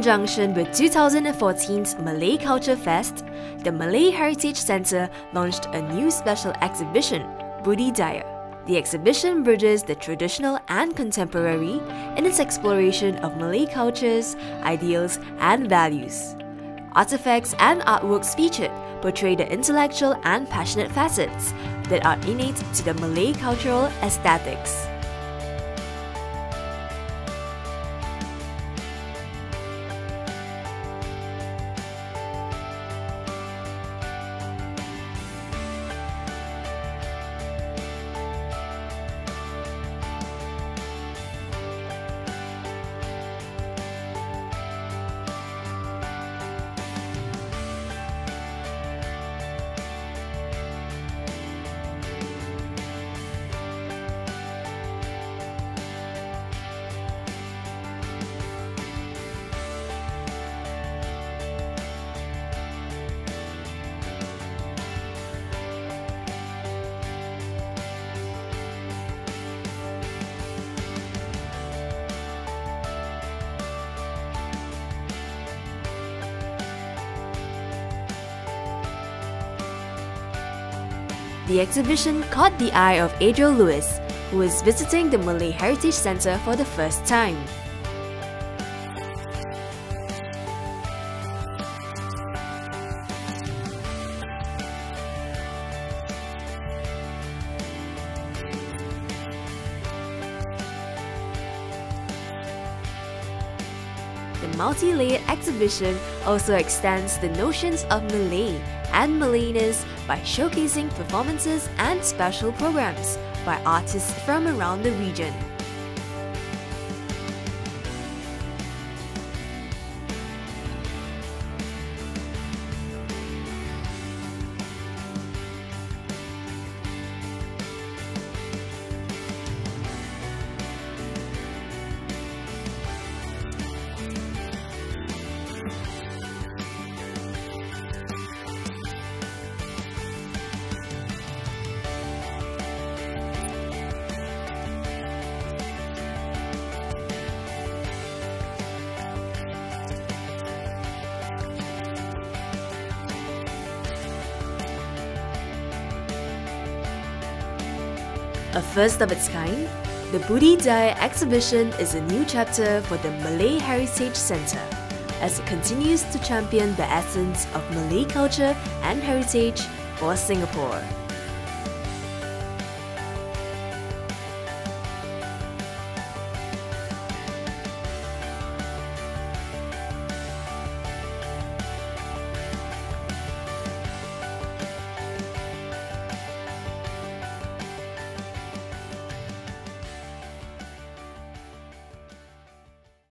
conjunction with 2014's Malay Culture Fest, the Malay Heritage Centre launched a new special exhibition, Budi Daya. The exhibition bridges the traditional and contemporary in its exploration of Malay cultures, ideals, and values. Artifacts and artworks featured portray the intellectual and passionate facets that are innate to the Malay cultural aesthetics. The exhibition caught the eye of Adriel Lewis, who was visiting the Malay Heritage Centre for the first time. Multi-layered exhibition also extends the notions of Malay and Malayness by showcasing performances and special programs by artists from around the region. A first of its kind, the Budi Daya exhibition is a new chapter for the Malay Heritage Centre as it continues to champion the essence of Malay culture and heritage for Singapore.